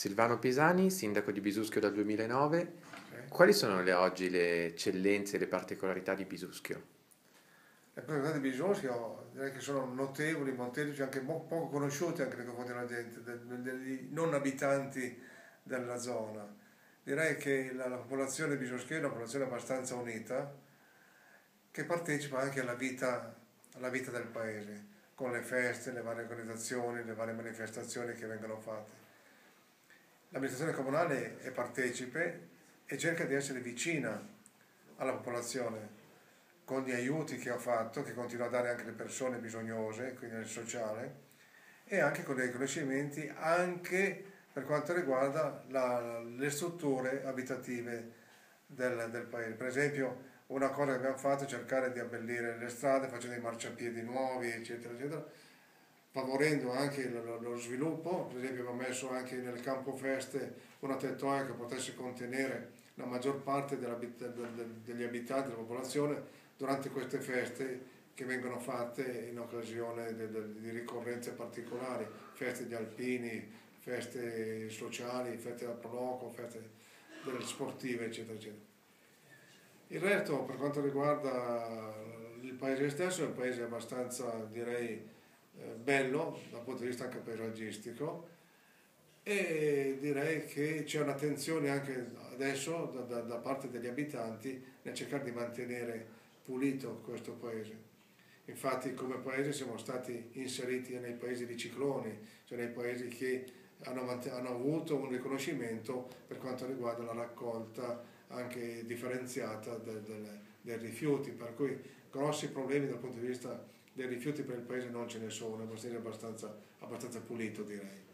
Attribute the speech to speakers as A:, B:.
A: Silvano Pisani, sindaco di Bisuschio dal 2009. Quali sono le, oggi le eccellenze e le particolarità di Bisuschio?
B: Le particolarità di Bisuschio direi che sono notevoli, molteplici, anche poco conosciute anche nei confronti della gente, degli non abitanti della zona. Direi che la, la popolazione bisuschio è una popolazione abbastanza unita che partecipa anche alla vita, alla vita del paese, con le feste, le varie organizzazioni, le varie manifestazioni che vengono fatte. L'amministrazione comunale è partecipe e cerca di essere vicina alla popolazione con gli aiuti che ha fatto, che continua a dare anche alle persone bisognose, quindi nel sociale, e anche con dei riconoscimenti anche per quanto riguarda la, le strutture abitative del, del, paese. Per esempio una cosa che abbiamo fatto è cercare di abbellire le strade facendo dei marciapiedi nuovi, eccetera, eccetera, favorendo anche lo sviluppo, per esempio abbiamo messo anche nel campo feste una tettoia che potesse contenere la maggior parte degli abitanti della popolazione durante queste feste che vengono fatte in occasione di ricorrenze particolari, feste di alpini, feste sociali, feste da proloco, feste sportive, eccetera, eccetera. Il resto, per quanto riguarda il paese stesso, è un paese abbastanza, direi, bello dal punto di vista anche paesaggistico e direi che c'è un'attenzione anche adesso da, da, da, parte degli abitanti nel cercare di mantenere pulito questo paese. Infatti come paese siamo stati inseriti nei paesi di cicloni, cioè nei paesi che hanno, hanno avuto un riconoscimento per quanto riguarda la raccolta anche differenziata dei rifiuti, per cui grossi problemi dal punto di vista dei rifiuti per il paese non ce ne sono, è abbastanza, abbastanza pulito direi.